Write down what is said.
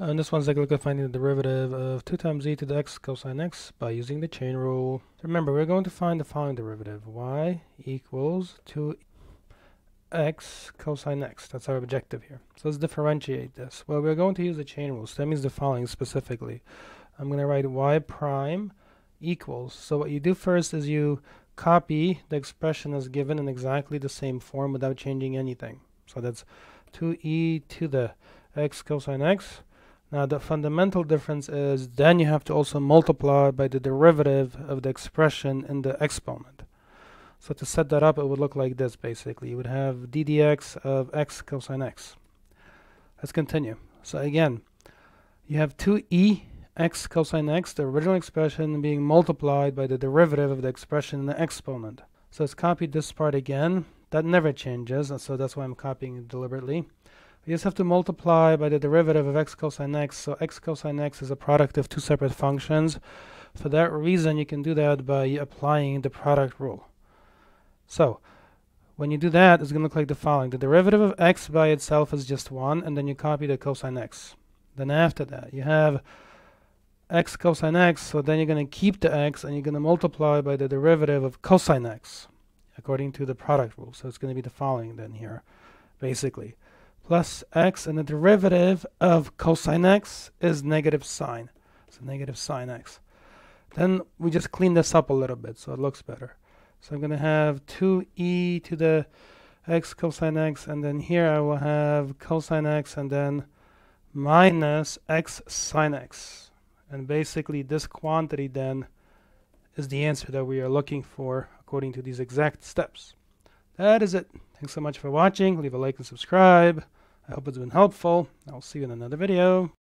Uh, and this one's like a look at finding the derivative of 2 times e to the x cosine x by using the chain rule. Remember, we're going to find the following derivative. y equals 2 x cosine x. That's our objective here. So let's differentiate this. Well, we're going to use the chain rule. So that means the following specifically. I'm going to write y prime equals. So what you do first is you copy the expression as given in exactly the same form without changing anything. So that's 2e to the x cosine x now the fundamental difference is then you have to also multiply by the derivative of the expression in the exponent. So to set that up it would look like this basically. You would have d dx of x cosine x. Let's continue. So again, you have 2e x cosine x, the original expression being multiplied by the derivative of the expression in the exponent. So let's copy this part again. That never changes, so that's why I'm copying it deliberately. We just have to multiply by the derivative of x cosine x. So x cosine x is a product of two separate functions. For that reason, you can do that by applying the product rule. So when you do that, it's going to look like the following. The derivative of x by itself is just 1, and then you copy the cosine x. Then after that, you have x cosine x, so then you're going to keep the x, and you're going to multiply by the derivative of cosine x, according to the product rule. So it's going to be the following then here, basically plus x, and the derivative of cosine x is negative sine. So negative sine x. Then we just clean this up a little bit so it looks better. So I'm going to have 2e to the x cosine x, and then here I will have cosine x, and then minus x sine x. And basically this quantity then is the answer that we are looking for according to these exact steps. That is it. Thanks so much for watching. Leave a like and subscribe. I hope it's been helpful. I'll see you in another video.